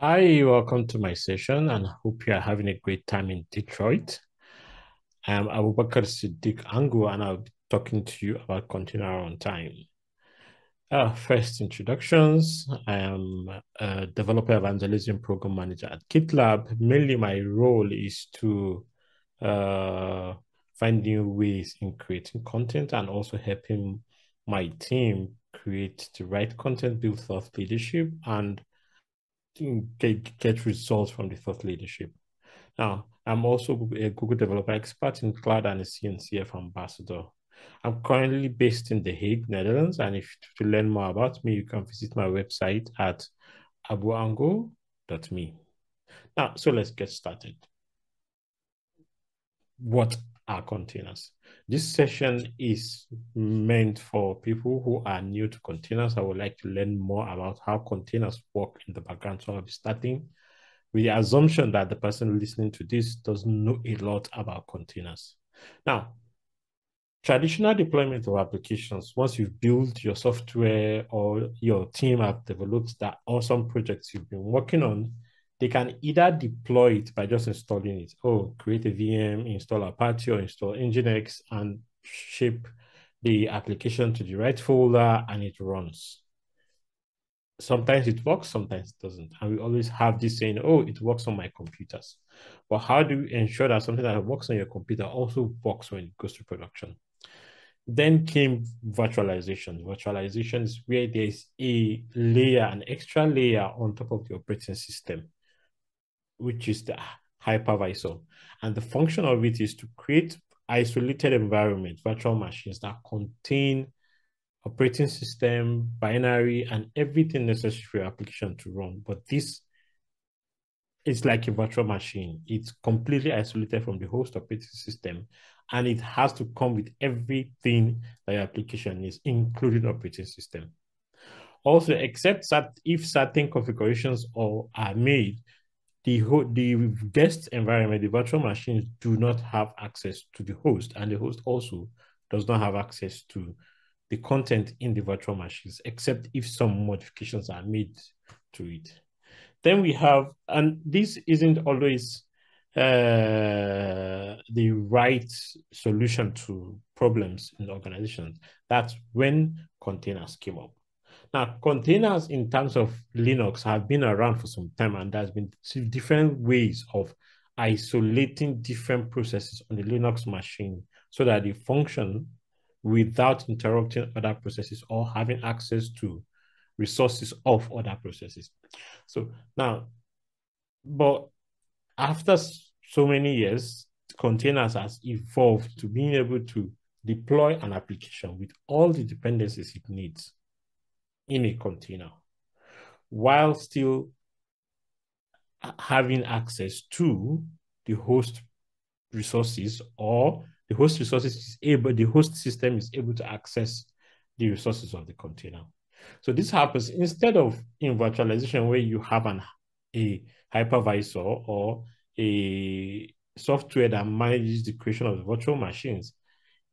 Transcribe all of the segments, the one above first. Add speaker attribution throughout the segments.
Speaker 1: Hi, welcome to my session and hope you are having a great time in Detroit. I'm Abubakar Siddiq Ango and I'll be talking to you about container runtime. Uh, first introductions. I am a developer evangelism program manager at GitLab. Mainly my role is to uh, find new ways in creating content and also helping my team create the right content, build thought leadership, and get, get results from the thought leadership. Now, I'm also a Google developer expert in cloud and a CNCF ambassador. I'm currently based in The Hague, Netherlands, and if to learn more about me, you can visit my website at abuango.me. Now, so let's get started. What are containers? This session is meant for people who are new to containers. I would like to learn more about how containers work in the background. So I'll be starting with the assumption that the person listening to this doesn't know a lot about containers. Now, traditional deployment of applications, once you've built your software or your team have developed that awesome projects you've been working on, they can either deploy it by just installing it. Oh, create a VM, install Apache or install Nginx and ship the application to the right folder and it runs. Sometimes it works, sometimes it doesn't. And we always have this saying, oh, it works on my computers. But how do you ensure that something that works on your computer also works when it goes to production? Then came virtualization. Virtualization is where there's a layer, an extra layer on top of the operating system which is the hypervisor. And the function of it is to create isolated environment, virtual machines that contain operating system, binary, and everything necessary for your application to run. But this is like a virtual machine. It's completely isolated from the host operating system, and it has to come with everything that your application needs, including operating system. Also, except that if certain configurations are made, the, the guest environment, the virtual machines do not have access to the host, and the host also does not have access to the content in the virtual machines, except if some modifications are made to it. Then we have, and this isn't always uh, the right solution to problems in organizations. That's when containers came up. Now, containers in terms of Linux have been around for some time, and there's been different ways of isolating different processes on the Linux machine so that they function without interrupting other processes or having access to resources of other processes. So now, but after so many years, containers has evolved to being able to deploy an application with all the dependencies it needs in a container while still having access to the host resources or the host resources is able the host system is able to access the resources of the container. So this happens instead of in virtualization where you have an a hypervisor or a software that manages the creation of the virtual machines.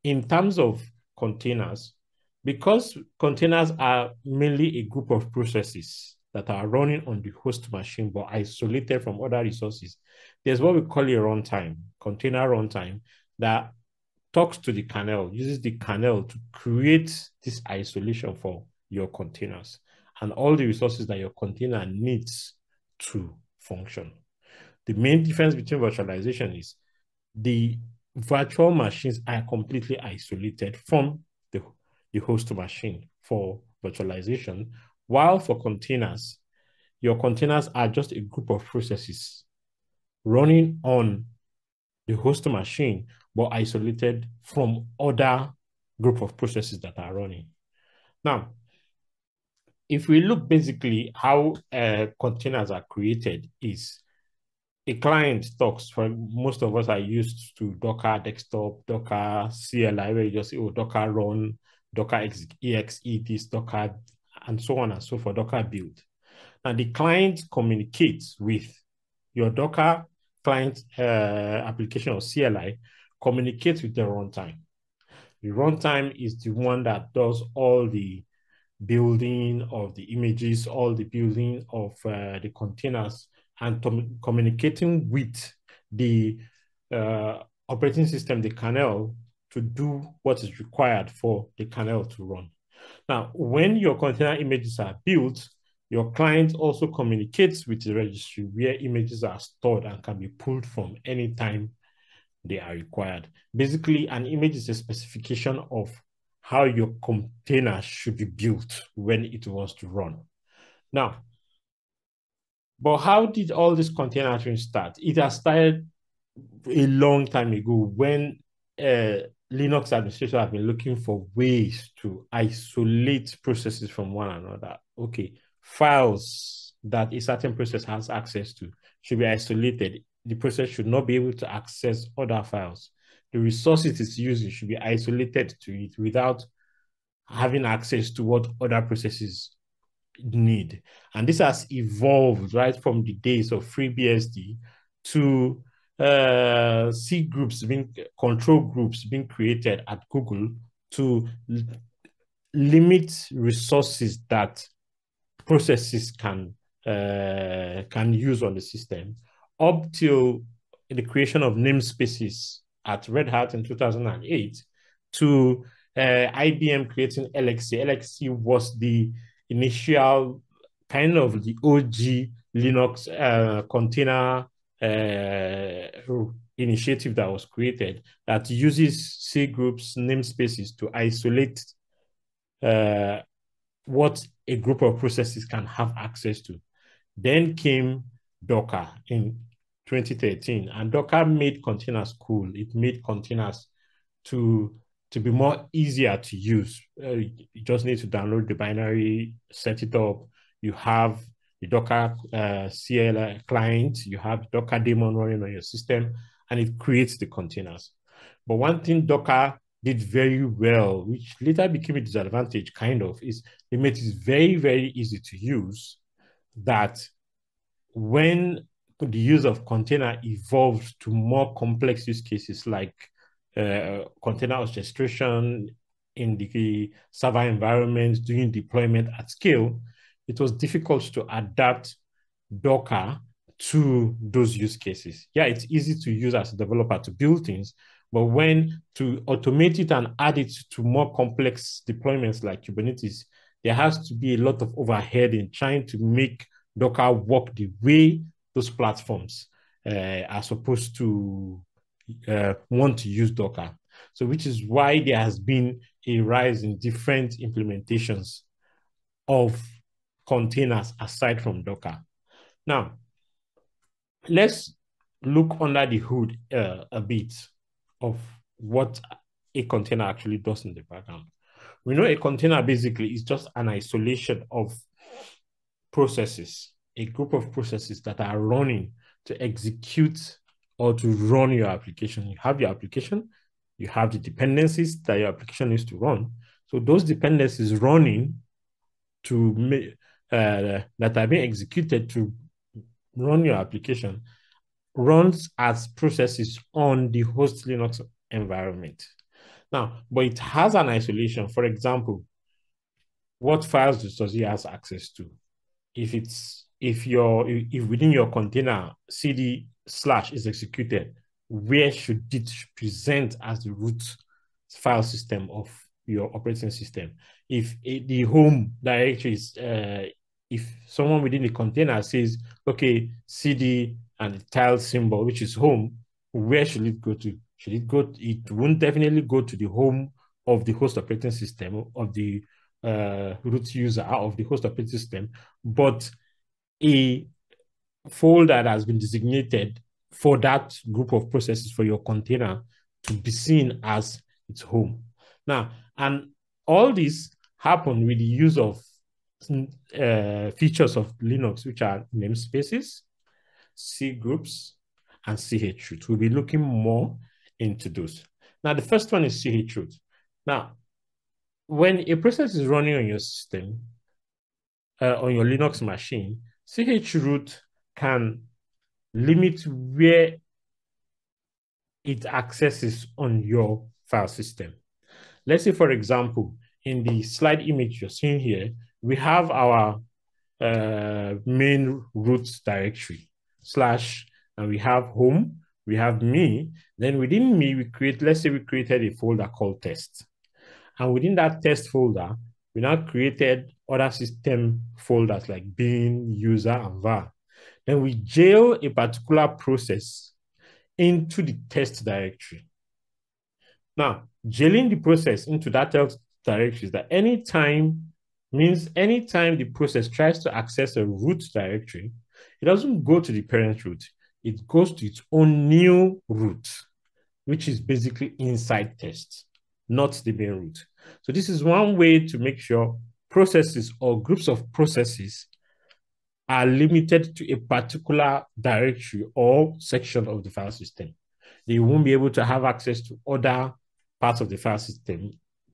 Speaker 1: In terms of containers because containers are mainly a group of processes that are running on the host machine but isolated from other resources, there's what we call a runtime, container runtime, that talks to the kernel, uses the kernel to create this isolation for your containers and all the resources that your container needs to function. The main difference between virtualization is the virtual machines are completely isolated from the host machine for virtualization, while for containers, your containers are just a group of processes running on the host machine, but isolated from other group of processes that are running. Now, if we look basically how uh, containers are created is a client talks for most of us are used to Docker desktop, Docker CLI, where you just say, oh, Docker run Docker exe this, Docker, and so on and so forth, Docker build. Now the client communicates with your Docker client uh, application or CLI, communicates with the runtime. The runtime is the one that does all the building of the images, all the building of uh, the containers, and communicating with the uh, operating system, the kernel, to do what is required for the kernel to run. Now, when your container images are built, your client also communicates with the registry where images are stored and can be pulled from anytime they are required. Basically, an image is a specification of how your container should be built when it wants to run. Now, but how did all this container start? It has started a long time ago when uh, Linux administration have been looking for ways to isolate processes from one another. Okay, files that a certain process has access to should be isolated. The process should not be able to access other files. The resources it's using should be isolated to it without having access to what other processes need. And this has evolved right from the days of FreeBSD to uh, C groups being control groups being created at Google to limit resources that processes can uh, can use on the system up till the creation of namespaces at Red Hat in 2008 to uh, IBM creating LXC. LXC was the initial kind of the OG Linux uh, container uh, initiative that was created that uses C groups namespaces to isolate uh, what a group of processes can have access to. Then came Docker in 2013, and Docker made containers cool. It made containers to to be more easier to use. Uh, you just need to download the binary, set it up. You have the Docker uh, CL client, you have Docker daemon running on your system, and it creates the containers. But one thing Docker did very well, which later became a disadvantage, kind of, is it made it very, very easy to use. That when the use of container evolved to more complex use cases like uh, container orchestration in the server environment, doing deployment at scale, it was difficult to adapt Docker to those use cases. Yeah, it's easy to use as a developer to build things, but when to automate it and add it to more complex deployments like Kubernetes, there has to be a lot of overhead in trying to make Docker work the way those platforms uh, are supposed to uh, want to use Docker. So, which is why there has been a rise in different implementations of containers aside from Docker. Now, let's look under the hood uh, a bit of what a container actually does in the background. We know a container basically is just an isolation of processes, a group of processes that are running to execute or to run your application. You have your application, you have the dependencies that your application needs to run. So those dependencies running to make uh, that are being executed to run your application runs as processes on the host Linux environment. Now, but it has an isolation. For example, what files does it has access to? If it's if your if within your container cd slash is executed, where should it present as the root file system of your operating system? If the home directory is uh, if someone within the container says, okay, cd and the tile symbol, which is home, where should it go to? Should it go? To, it won't definitely go to the home of the host operating system of the uh, root user of the host operating system, but a folder that has been designated for that group of processes for your container to be seen as its home. Now, and all this happen with the use of uh, features of Linux, which are namespaces, C groups, and CH root. We'll be looking more into those. Now, the first one is CH root. Now, when a process is running on your system, uh, on your Linux machine, CH root can limit where it accesses on your file system. Let's say, for example, in the slide image you're seeing here, we have our uh, main root directory slash, and we have home, we have me. Then within me, we create, let's say we created a folder called test. And within that test folder, we now created other system folders like bin, user, and var. Then we jail a particular process into the test directory. Now, jailing the process into that test directory is that anytime means anytime the process tries to access a root directory, it doesn't go to the parent root. It goes to its own new root, which is basically inside test, not the main root. So this is one way to make sure processes or groups of processes are limited to a particular directory or section of the file system. They won't be able to have access to other parts of the file system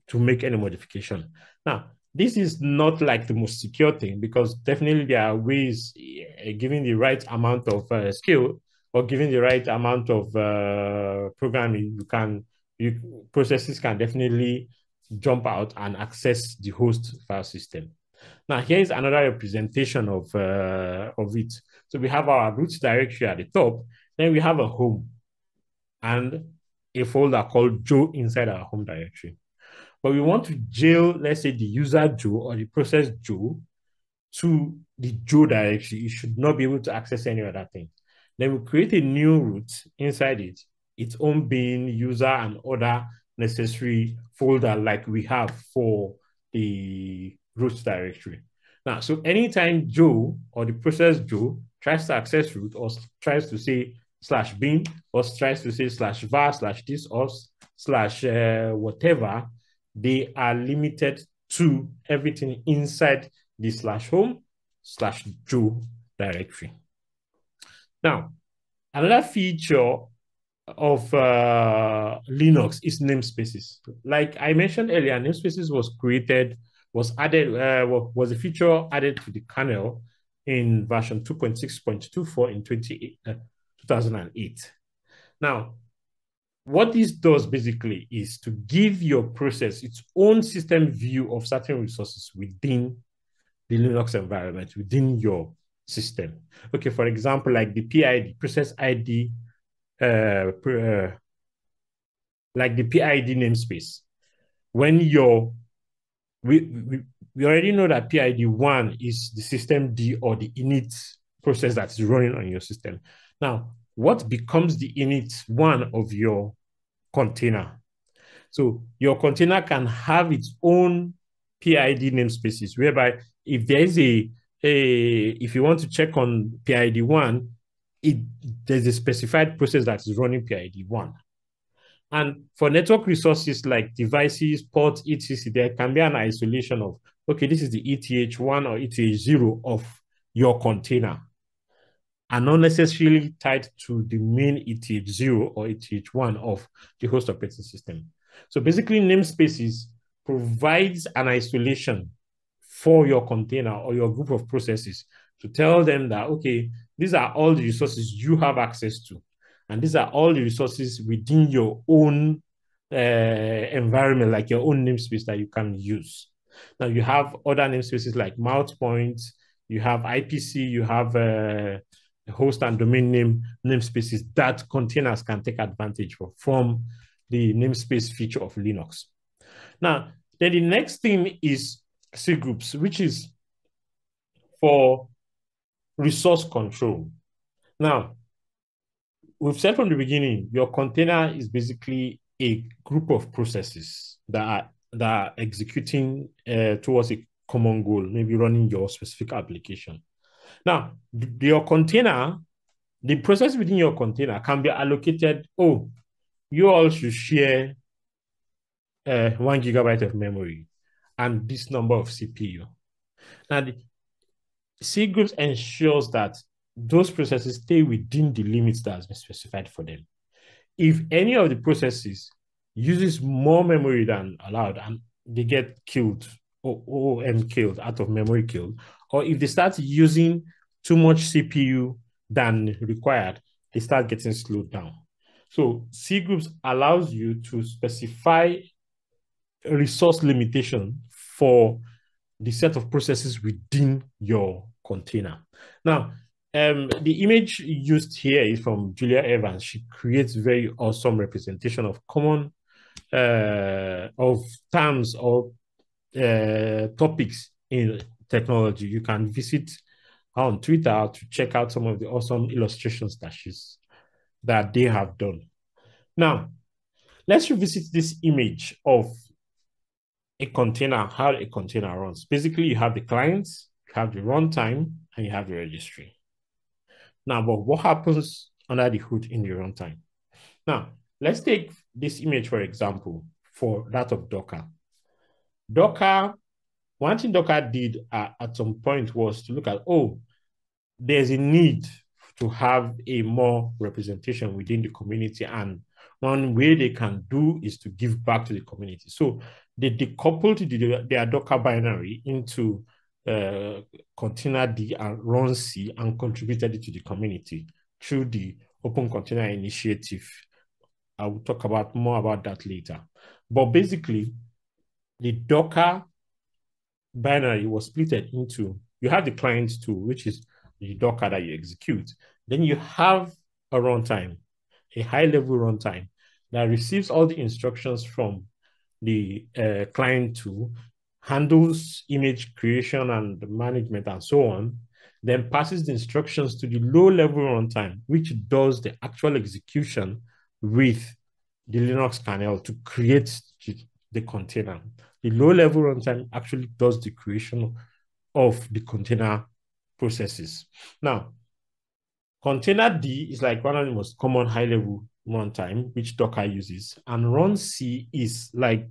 Speaker 1: to make any modification. Now, this is not like the most secure thing because definitely there are ways, uh, given the right amount of uh, skill or given the right amount of uh, programming, you can you processes can definitely jump out and access the host file system. Now, here is another representation of, of it. So we have our root directory at the top, then we have a home and a folder called Joe inside our home directory. But we want to jail, let's say, the user Joe or the process Joe to the Joe directory. You should not be able to access any other thing. Then we create a new root inside it, its own bin, user, and other necessary folder like we have for the root directory. Now, so anytime Joe or the process Joe tries to access root or tries to say slash bin or tries to say slash var slash this or slash uh, whatever, they are limited to everything inside the slash home slash Joe directory. Now, another feature of uh, Linux is namespaces. Like I mentioned earlier, namespaces was created, was added, uh, was a feature added to the kernel in version 2.6.24 in 20, uh, 2008. Now, what this does basically is to give your process its own system view of certain resources within the Linux environment, within your system. Okay, for example, like the PID, process ID uh, uh, like the PID namespace. When you're, we, we, we already know that PID one is the system D or the init process that is running on your system. Now, what becomes the init one of your container? So your container can have its own PID namespaces, whereby if there is a, a if you want to check on PID one, it there's a specified process that is running PID1. And for network resources like devices, ports, etc., there can be an isolation of, okay, this is the ETH1 or ETH0 of your container and not necessarily tied to the main ETH0 or ETH1 of the host operating system. So basically namespaces provides an isolation for your container or your group of processes to tell them that, okay, these are all the resources you have access to. And these are all the resources within your own uh, environment, like your own namespace that you can use. Now you have other namespaces like mount point, you have IPC, you have uh, host and domain name namespaces that containers can take advantage of from the namespace feature of Linux. Now, then the next thing is C groups, which is for resource control. Now, we've said from the beginning, your container is basically a group of processes that are, that are executing uh, towards a common goal, maybe running your specific application. Now, your container, the process within your container can be allocated, oh, you all should share uh, one gigabyte of memory and this number of CPU. Now, the, C groups ensures that those processes stay within the limits that has been specified for them. If any of the processes uses more memory than allowed and they get killed or OM killed out of memory killed, or if they start using too much CPU than required, they start getting slowed down. So C groups allows you to specify resource limitation for the set of processes within your container. Now, um, the image used here is from Julia Evans. She creates very awesome representation of common uh, of terms or uh, topics in technology. You can visit on Twitter to check out some of the awesome illustrations that she's that they have done. Now, let's revisit this image of a container, how a container runs. Basically, you have the clients, you have the runtime, and you have the registry. Now, but what happens under the hood in the runtime? Now, let's take this image, for example, for that of Docker. Docker, one thing Docker did uh, at some point was to look at, oh, there's a need to have a more representation within the community. And one way they can do is to give back to the community. So they decoupled the, their Docker binary into uh, containerd and runc and contributed it to the community through the Open Container Initiative. I will talk about more about that later. But basically, the Docker binary was split into, you have the client tool, which is the Docker that you execute. Then you have a runtime, a high level runtime that receives all the instructions from the uh, client tool, handles image creation and management and so on, then passes the instructions to the low level runtime, which does the actual execution with the Linux kernel to create the container. The low level runtime actually does the creation of the container processes. Now, container D is like one of the most common high level runtime, which Docker uses. And run C is like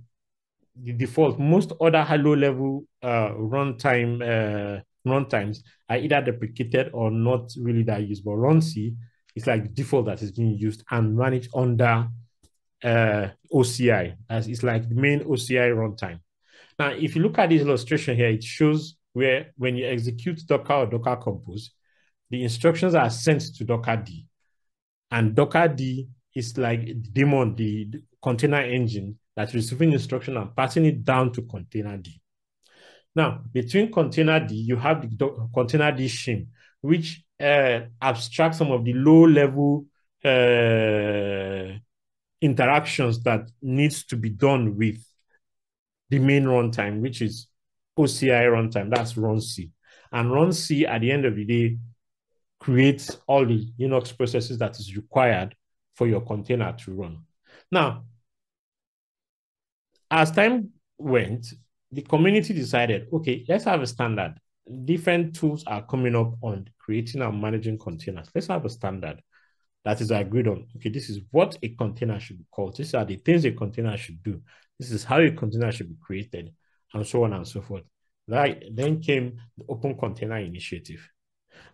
Speaker 1: the default. Most other high low level uh, runtime uh, runtimes are either deprecated or not really that used. But run C is like default that is being used and managed under uh, OCI, as it's like the main OCI runtime. Now, if you look at this illustration here, it shows where when you execute Docker or Docker Compose, the instructions are sent to Docker D. And Docker D is like daemon, the container engine that's receiving instruction and passing it down to container D. Now, between container D, you have the container D shim, which uh, abstracts some of the low-level uh, interactions that needs to be done with the main runtime, which is OCI runtime. That's run C. And run C at the end of the day, creates all the Linux processes that is required for your container to run. Now, as time went, the community decided, okay, let's have a standard. Different tools are coming up on creating and managing containers. Let's have a standard that is agreed on. Okay, this is what a container should be called. These are the things a container should do. This is how a container should be created, and so on and so forth. That then came the Open Container Initiative.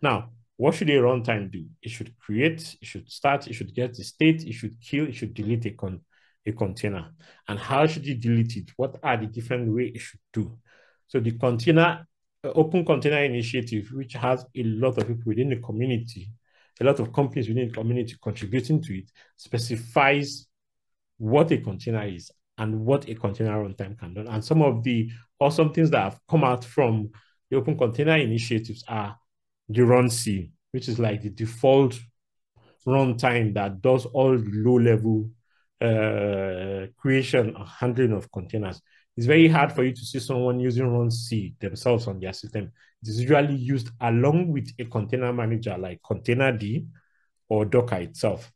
Speaker 1: Now, what should a runtime do? It should create, it should start, it should get the state, it should kill, it should delete a, con a container. And how should you delete it? What are the different ways it should do? So the container, uh, Open Container Initiative, which has a lot of people within the community, a lot of companies within the community contributing to it, specifies what a container is and what a container runtime can do. And some of the awesome things that have come out from the Open Container Initiatives are the runc, which is like the default runtime that does all low-level uh, creation and handling of containers. It's very hard for you to see someone using runc themselves on their system. It is usually used along with a container manager like containerd or Docker itself.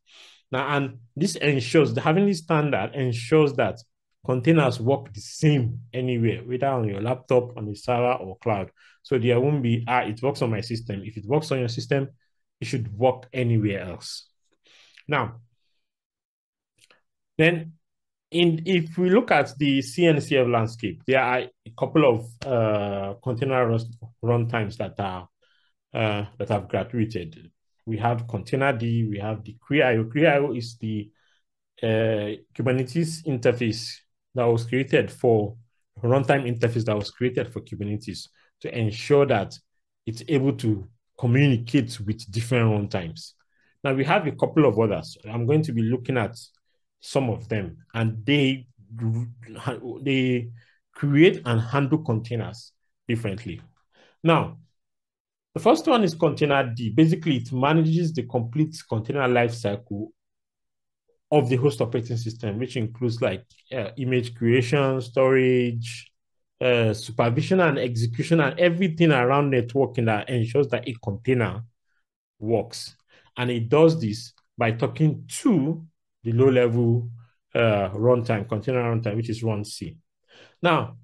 Speaker 1: Now, and this ensures having this standard ensures that containers work the same anywhere, whether on your laptop, on the server, or cloud. So there won't be, ah, it works on my system. If it works on your system, it should work anywhere else. Now, then in if we look at the CNCF landscape, there are a couple of uh, container run times that are uh, that have graduated. We have containerd, we have the CRI-O. CRI-O is the uh, Kubernetes interface that was created for runtime interface that was created for Kubernetes to ensure that it's able to communicate with different runtimes. Now we have a couple of others. I'm going to be looking at some of them, and they they create and handle containers differently. Now, the first one is containerd. Basically, it manages the complete container lifecycle of the host operating system, which includes like uh, image creation, storage, uh, supervision and execution, and everything around networking that ensures that a container works. And it does this by talking to the low level uh, runtime, container runtime, which is run C. Now,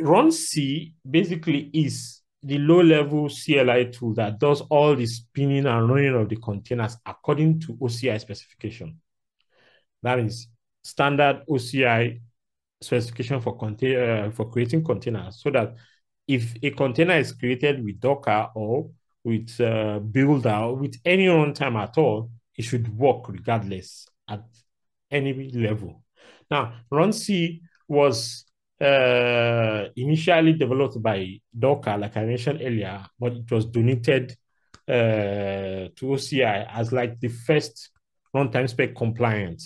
Speaker 1: run C basically is the low level CLI tool that does all the spinning and running of the containers according to OCI specification. That is standard OCI specification for container uh, for creating containers so that if a container is created with Docker or with uh, Buildah with any runtime at all, it should work regardless at any level. Now, runC was uh, initially developed by Docker, like I mentioned earlier, but it was donated uh, to OCI as like the first runtime spec compliant.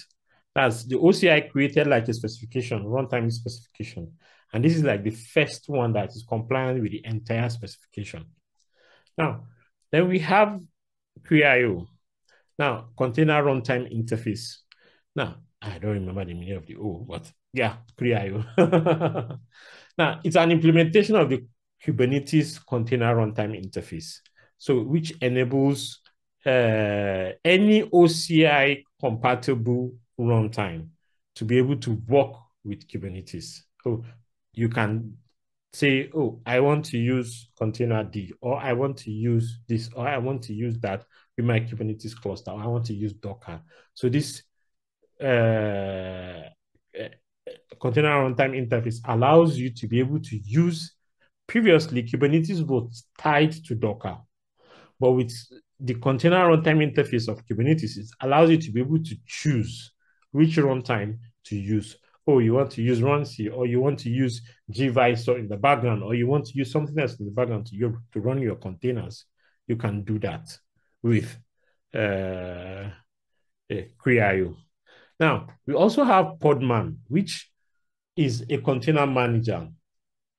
Speaker 1: That's the OCI created like a specification, runtime specification. And this is like the first one that is compliant with the entire specification. Now, then we have CRI-O. Now, container runtime interface. Now, I don't remember the meaning of the O, but yeah, CRI-O. now, it's an implementation of the Kubernetes container runtime interface, so which enables uh, any OCI compatible runtime to be able to work with Kubernetes. So you can say, oh, I want to use container D, or I want to use this, or I want to use that with my Kubernetes cluster, or I want to use Docker. So this uh, container runtime interface allows you to be able to use previously Kubernetes was tied to Docker, but with the container runtime interface of Kubernetes, it allows you to be able to choose which runtime to use. Oh, you want to use runC, or you want to use gvisor in the background, or you want to use something else in the background to, your, to run your containers. You can do that with uh, CRI-O. Now, we also have Podman, which is a container manager.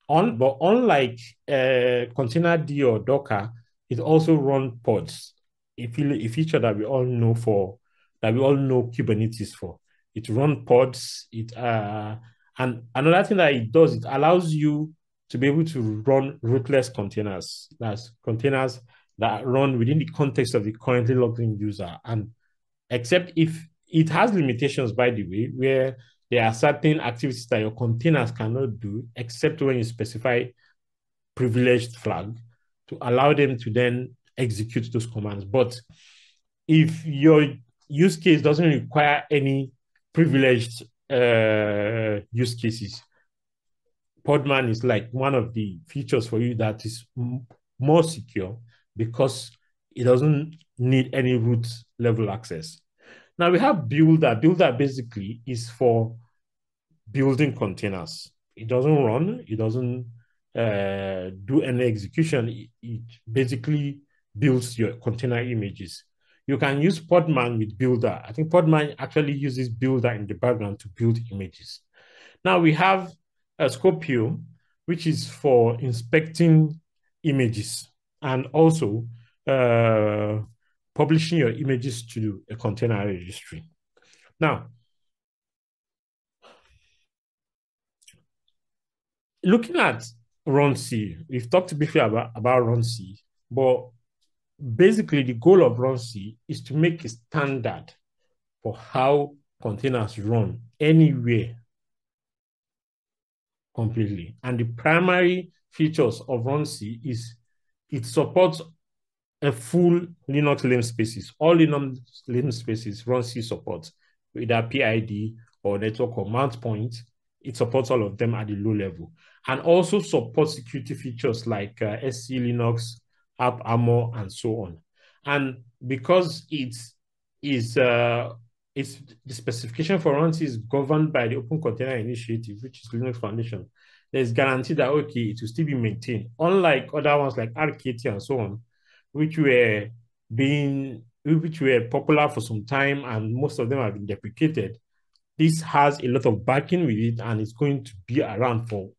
Speaker 1: On, but unlike uh, containerd or Docker, it also runs pods, a, a feature that we all know for, that we all know Kubernetes for. It runs pods. It uh, and another thing that it does, it allows you to be able to run rootless containers. That's containers that run within the context of the currently logged in user. And except if it has limitations, by the way, where there are certain activities that your containers cannot do, except when you specify privileged flag to allow them to then execute those commands. But if your use case doesn't require any privileged uh, use cases, Podman is like one of the features for you that is more secure because it doesn't need any root level access. Now we have Buildah. Buildah basically is for building containers. It doesn't run. It doesn't uh, do any execution. It, it, basically builds your container images. You can use Podman with Buildah. I think Podman actually uses Buildah in the background to build images. Now we have a Skopeo, which is for inspecting images and also uh, publishing your images to a container registry. Now, looking at runC, we've talked before about, about runC, but basically the goal of runC is to make a standard for how containers run anywhere completely. And the primary features of runC is it supports a full Linux namespaces. All Linux namespaces runC support, either PID or network or mount point. It supports all of them at the low level and also supports security features like uh, SELinux, AppArmor, and so on. And because it's is uh, it's the specification for runs is governed by the Open Container Initiative, which is Linux Foundation. There's guarantee that okay, it will still be maintained. Unlike other ones like RKT and so on, which were being which were popular for some time and most of them have been deprecated. this has a lot of backing with it and it's going to be around for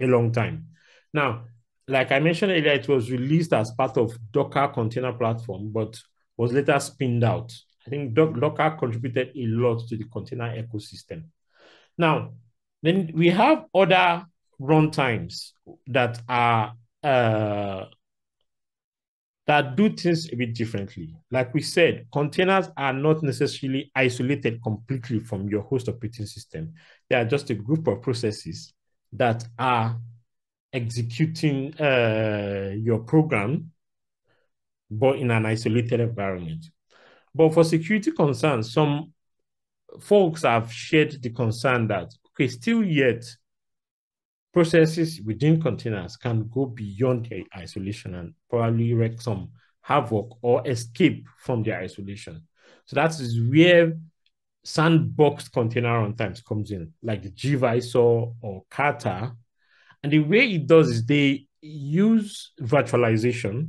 Speaker 1: a long time. Now, like I mentioned earlier, it was released as part of Docker container platform, but was later spinned out. I think Docker contributed a lot to the container ecosystem. Now, then we have other runtimes that are uh, that do things a bit differently. Like we said, containers are not necessarily isolated completely from your host operating system. They are just a group of processes that are executing uh, your program, but in an isolated environment. But for security concerns, some folks have shared the concern that, okay, still yet, processes within containers can go beyond their isolation and probably wreak some havoc or escape from their isolation. So that is where sandboxed container runtimes comes in, like the gvisor or Kata. And the way it does is they use virtualization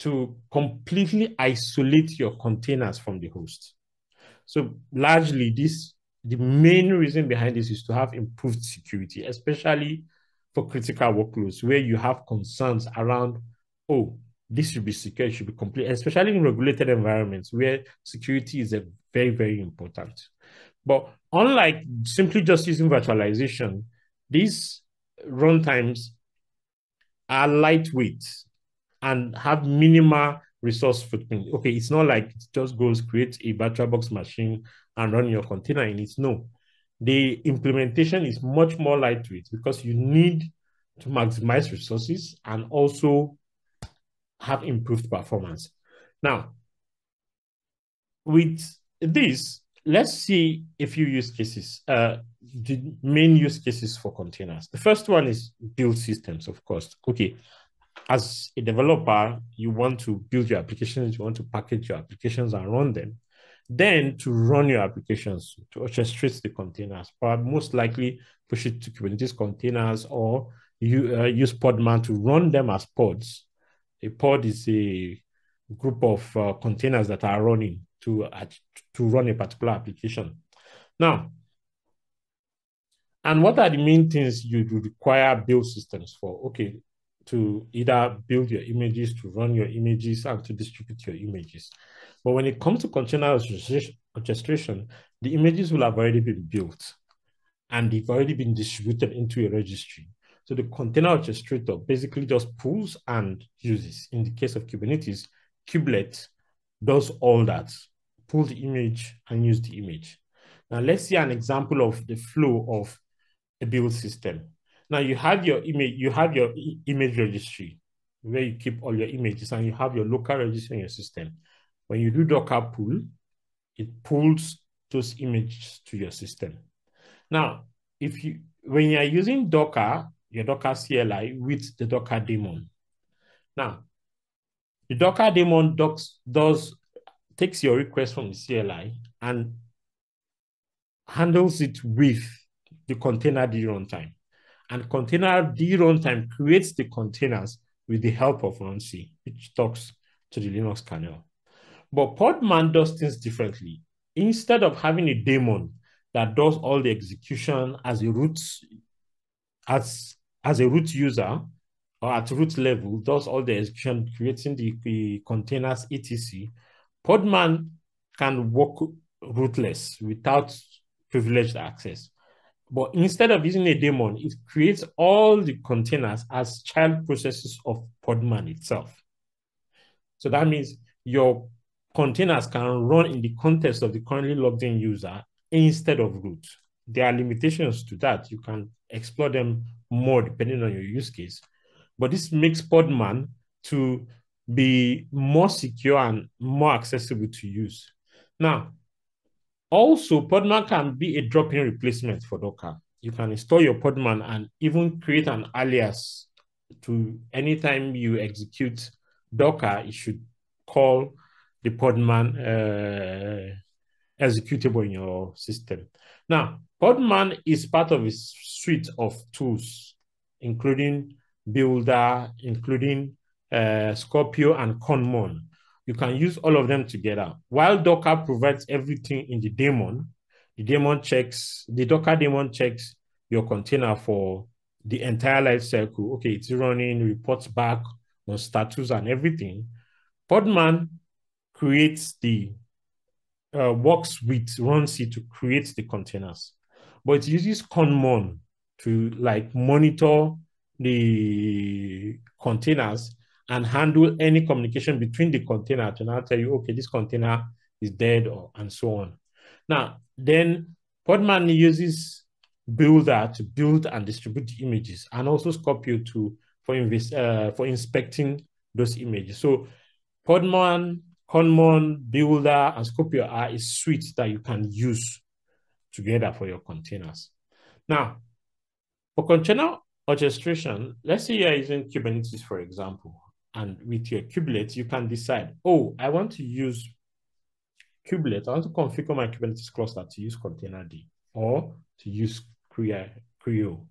Speaker 1: to completely isolate your containers from the host. So largely this the main reason behind this is to have improved security, especially for critical workloads where you have concerns around, oh, this should be secure, it should be complete, especially in regulated environments where security is a very, very important. But unlike simply just using virtualization, these runtimes are lightweight and have minimal resource footprint. Okay, it's not like it just goes create a virtual box machine and run your container in it. No, the implementation is much more lightweight because you need to maximize resources and also have improved performance. Now, with this, let's see a few use cases, uh, the main use cases for containers. The first one is build systems, of course. Okay, as a developer, you want to build your applications, you want to package your applications and run them. Then to run your applications, to orchestrate the containers, but most likely push it to Kubernetes containers or you uh, use Podman to run them as pods. A pod is a group of uh, containers that are running to, uh, to run a particular application. Now, and what are the main things you require build systems for? Okay, to either build your images, to run your images, and to distribute your images. But when it comes to container orchestration, the images will have already been built and they've already been distributed into a registry. So the container orchestrator basically just pulls and uses. In the case of Kubernetes, Kubelet does all that, pull the image and use the image. Now let's see an example of the flow of a build system. Now you have your image, you have your image registry where you keep all your images and you have your local registry in your system. When you do Docker pull, it pulls those images to your system. Now, if you when you are using Docker, your Docker CLI with the Docker daemon. Now, the Docker daemon docs, does takes your request from the CLI and handles it with the container D runtime. And container D runtime creates the containers with the help of runc, which talks to the Linux kernel. But Podman does things differently. Instead of having a daemon that does all the execution as a root, as, as a root user or at root level, does all the execution, creating the, the containers, etc. Podman can work rootless without privileged access. But instead of using a daemon, it creates all the containers as child processes of Podman itself. So that means your containers can run in the context of the currently logged in user instead of root. There are limitations to that. You can explore them more depending on your use case. But this makes Podman to be more secure and more accessible to use. Now, also, Podman can be a drop-in replacement for Docker. You can install your Podman and even create an alias to anytime you execute Docker, it should call the Podman uh, executable in your system. Now, Podman is part of a suite of tools, including Buildah, including uh, Skopeo and Conmon you can use all of them together. While Docker provides everything in the daemon, the daemon checks, the Docker daemon checks your container for the entire life cycle. Okay, it's running, reports back on status and everything. Podman creates the uh, works with runc to create the containers, but it uses conmon to like monitor the containers and handle any communication between the container to now tell you, okay, this container is dead or and so on. Now, then Podman uses Buildah to build and distribute images and also Skopeo to for uh, for inspecting those images. So Podman, Conmon, Buildah, and Skopeo are a suite that you can use together for your containers. Now, for container orchestration, let's say you're using Kubernetes, for example, and with your kubelet, you can decide, oh, I want to use kubelet. I want to configure my Kubernetes cluster to use containerd or to use CRI-O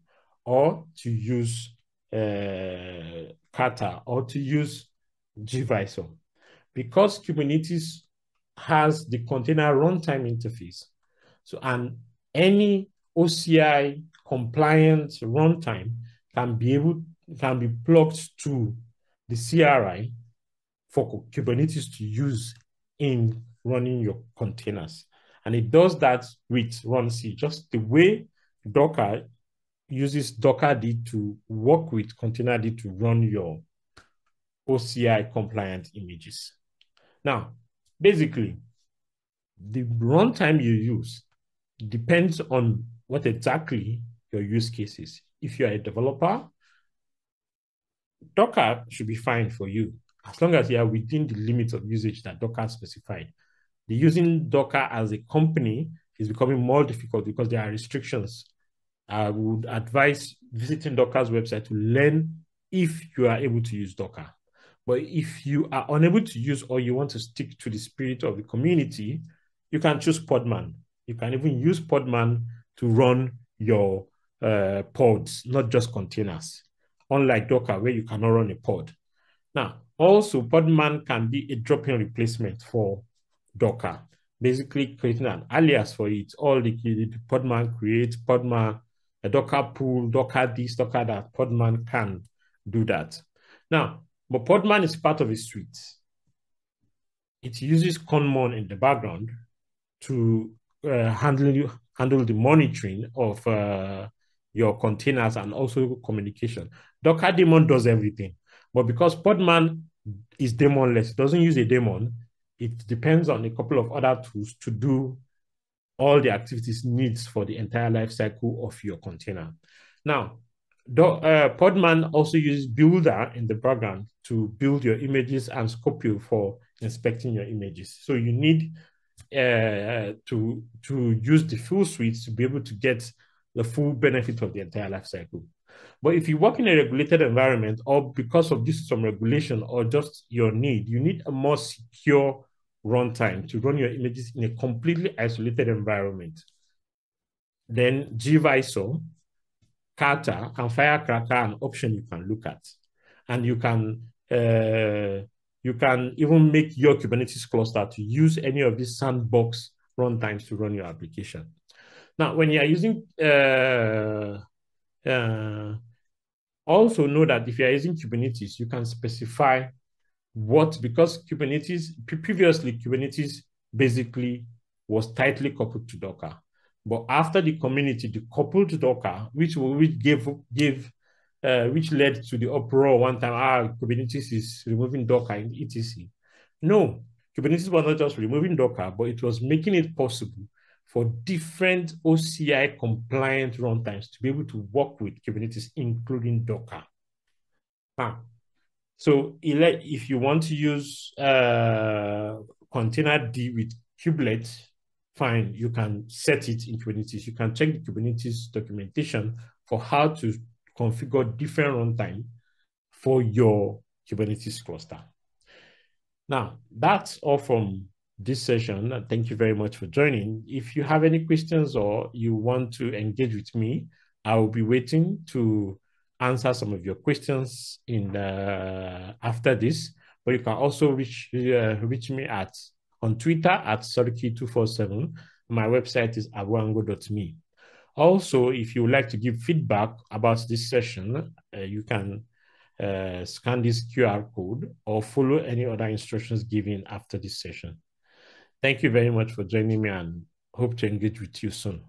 Speaker 1: or to use uh, Kata or to use gvisor. Because Kubernetes has the container runtime interface, so and any OCI compliant runtime can be able can be plugged to the CRI for Kubernetes to use in running your containers. And it does that with runc, just the way Docker uses Dockerd to work with containerd to run your OCI compliant images. Now, basically, the runtime you use depends on what exactly your use case is. If you're a developer, Docker should be fine for you as long as you are within the limits of usage that Docker specified. The using Docker as a company is becoming more difficult because there are restrictions. I would advise visiting Docker's website to learn if you are able to use Docker. But if you are unable to use or you want to stick to the spirit of the community, you can choose Podman. You can even use Podman to run your uh, pods, not just containers, unlike Docker, where you cannot run a pod. Now, also, Podman can be a drop-in replacement for Docker, basically creating an alias for it. All the, the Podman creates, Podman, a Docker pool, Docker this, Docker that, Podman can do that. Now, but Podman is part of a suite. It uses Conmon in the background to uh, handle handle the monitoring of uh, your containers and also communication. Docker daemon does everything, but because Podman is daemonless, doesn't use a daemon. It depends on a couple of other tools to do all the activities needs for the entire life cycle of your container. Now, do, uh, Podman also uses Buildah in the background to build your images and Skopeo for inspecting your images. So you need uh, to, to use the full suite to be able to get the full benefit of the entire life cycle. But if you work in a regulated environment or because of this some regulation or just your need, you need a more secure runtime to run your images in a completely isolated environment. Then gvisor, Kata, and Firecracker are an option you can look at. And you can uh, you can even make your Kubernetes cluster to use any of these sandbox runtimes to run your application. Now, when you are using, uh, uh, also know that if you are using Kubernetes, you can specify what, because Kubernetes, previously Kubernetes basically was tightly coupled to Docker. But after the community decoupled Docker, which, which gave, gave uh, which led to the uproar one time, ah, Kubernetes is removing Docker in etc. No, Kubernetes was not just removing Docker, but it was making it possible for different OCI compliant runtimes to be able to work with Kubernetes, including Docker. Ah, so if you want to use uh, containerd with kubelet, fine, you can set it in Kubernetes. You can check the Kubernetes documentation for how to configure different runtime for your Kubernetes cluster. Now, that's all from this session. Thank you very much for joining. If you have any questions or you want to engage with me, I will be waiting to answer some of your questions in uh, after this. But you can also reach uh, reach me at on Twitter at sarki two four seven. My website is abuango.me. Also, if you would like to give feedback about this session, uh, you can uh, scan this QR code or follow any other instructions given after this session. Thank you very much for joining me and hope to engage with you soon.